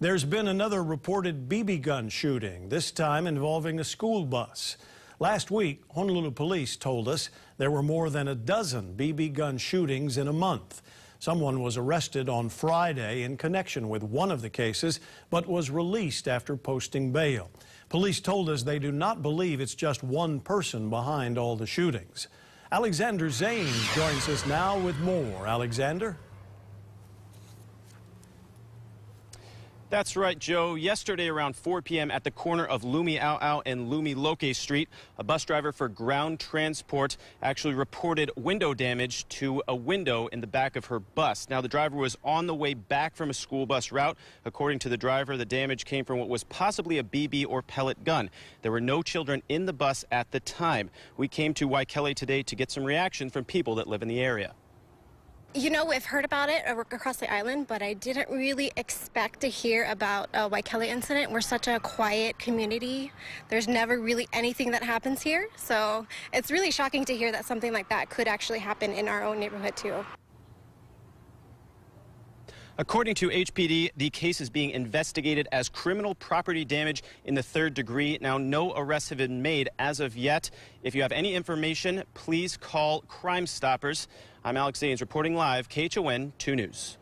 There's been another reported BB gun shooting, this time involving a school bus. Last week, Honolulu police told us there were more than a dozen BB gun shootings in a month. Someone was arrested on Friday in connection with one of the cases, but was released after posting bail. Police told us they do not believe it's just one person behind all the shootings. Alexander Zane joins us now with more. Alexander? That's right, Joe. Yesterday around 4 p.m. at the corner of Lumi'au'au and Lumi Loke Street, a bus driver for ground transport actually reported window damage to a window in the back of her bus. Now, the driver was on the way back from a school bus route. According to the driver, the damage came from what was possibly a BB or pellet gun. There were no children in the bus at the time. We came to Waikele today to get some reaction from people that live in the area. You know, we've heard about it across the island, but I didn't really expect to hear about a Waikele incident. We're such a quiet community. There's never really anything that happens here. So it's really shocking to hear that something like that could actually happen in our own neighborhood, too. According to HPD, the case is being investigated as criminal property damage in the third degree. Now, no arrests have been made as of yet. If you have any information, please call Crime Stoppers. I'm Alex Zanes reporting live, KHON 2 News.